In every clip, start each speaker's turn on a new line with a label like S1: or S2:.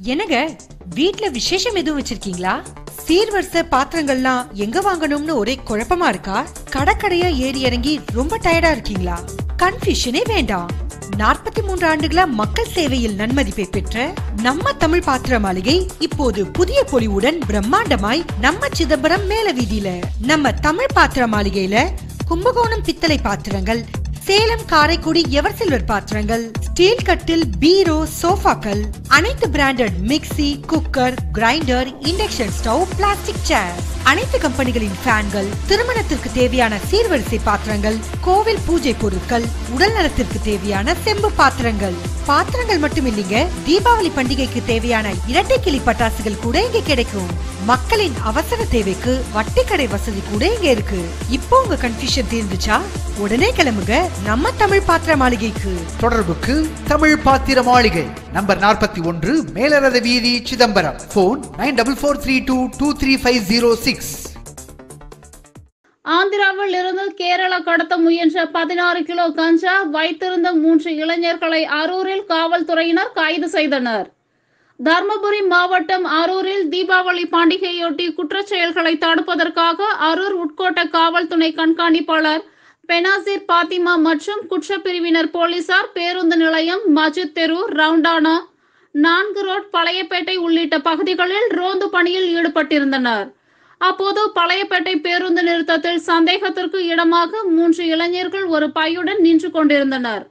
S1: என்னங்க வீட்ல விசேஷம் எதுவும் வச்சிருக்கீங்களா? சீர்வரிச பாத்திரங்கள்லாம் எங்க வாங்கணும்னு ஒரே குழப்பமா இருக்கா? கடற்கடையா ஏறி இறங்கி ரொம்ப டயர்டா இருக்கீங்களா? கன்ஃபியூஷனே வேண்டாம். நாற்பத்தி மூன்று ஆண்டுகளா மக்கள் சேவையில் நன்மதிப்பை பெற்ற நம்ம தமிழ் பாத்திர மாளிகை இப்போது புதிய பொலிவுடன் பிரம்மாண்டமாய் நம்ம சிதம்பரம் மேல வீதியில நம்ம தமிழ் பாத்திர மாளிகையில கும்பகோணம் பித்தளை பாத்திரங்கள் சேலம் காரைக்குடி எவர் சில்வர் பாத்திரங்கள் ஸ்டீல் கட்டில் பீரோ சோஃபாக்கள் அனைத்து branded mixie cooker grinder induction stove plastic chair அனைத்து கம்பெனிகளின் ஃபேன்கள் திருமணத்திற்கு தேவையான சீர்வரிசை பாத்திரங்கள் கோவில் பூஜை பொருட்கள் உடல் நலத்திற்கு தேவையான செம்பு பாத்திரங்கள். பாத்திரங்கள் மட்டும் இல்லைங்க தீபாவளி பண்டிகைக்கு தேவையான இரட்டை கிளி பட்டாசுகள் கூட இங்க கிடைக்கும். மக்களின் அவசர தேவைக்கு வட்டி கடை வசதி கூட இங்க இருக்கு. இப்போ உங்க கன்ஃபியூஷன் தீர்ந்துச்சா? உடனே கிளம்புங்க. நம்ம தமிழ் பாத்திர மாளிகைக்கு.
S2: தொடர்புக்கு தமிழ் பாத்திர மாளிகை. நம்பர் நாற்பத்தி ஒன்று மேலரத வீதி Chidambaram. Phone nine double four three two two three five zero six.
S3: ஆந்திராவில் இருந்து கேரளா கடத்த முயன்ற பதினாறு கிலோ கஞ்சா வைத்திருந்த மூன்று இளைஞர்களை அரூரில் காவல்துறையினர் கைது செய்தனர். தர்மபுரி மாவட்டம் அரூரில் தீபாவளி பண்டிகையொட்டி குற்றச்செயல்களை தடுப்பதற்காக அரூர் உட்கோட்ட காவல் துணை கண்காணிப்பாளர் பெனாசிர் பாத்திமா மற்றும் குற்றப்பிரிவினர் போலீசார் பேருந்து நிலையம் மஜித் தெரு ரவுண்டானா நான்கு ரோட் பழையப்பேட்டை உள்ளிட்ட பகுதிகளில் ரோந்து பணியில் ஈடுபட்டிருந்தனர். அப்போது பழையப்பேட்டை பேருந்து நிறுத்தத்தில் சந்தேகத்திற்கு இடமாக மூன்று இளைஞர்கள் ஒரு பையுடன் நின்று கொண்டிருந்தனர்.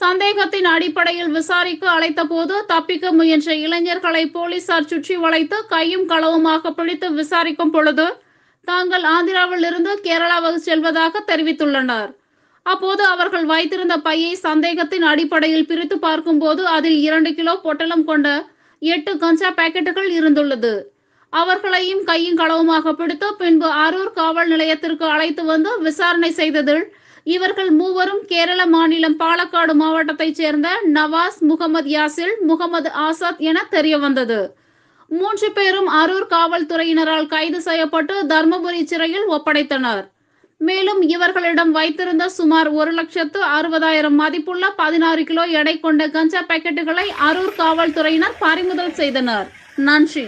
S3: சந்தேகத்தின் அடிப்படையில் விசாரிக்க அழைத்த போது தப்பிக்க முயன்ற இளைஞர்களை போலீசார் சுற்றி வளைத்து கையும் களவுமாக பிடித்து விசாரிக்கும் பொழுது தாங்கள் ஆந்திராவில் இருந்து கேரளாவுக்கு செல்வதாக தெரிவித்துள்ளனர். அப்போது அவர்கள் வைத்திருந்த பையை சந்தேகத்தின் அடிப்படையில் பிரித்து பார்க்கும்போது அதில் இரண்டு கிலோ பொட்டலம் கொண்ட எட்டு கஞ்சா பாக்கெட்டுகள் இருந்துள்ளது. அவர்களையும் கையும் களவுமாக பிடித்து பின்பு அரூர் காவல் நிலையத்திற்கு அழைத்து வந்து விசாரணை செய்ததில் இவர்கள் மூவரும் கேரள மாநிலம் பாலக்காடு மாவட்டத்தைச் சேர்ந்த நவாஸ் முகமது யாசில் முகமது ஆசாத் என தெரிய வந்தது மூன்று பேரும் அரூர் காவல்துறையினரால் கைது செய்யப்பட்டு தர்மபுரி சிறையில் ஒப்படைத்தனர். மேலும் இவர்களிடம் வைத்திருந்த சுமார் ஒரு லட்சத்து அறுபதாயிரம் மதிப்புள்ள பதினாறு கிலோ எடை கொண்ட கஞ்சா பாக்கெட்டுகளை அரூர் காவல்துறையினர் பறிமுதல் செய்தனர். நன்றி.